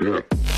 Yeah.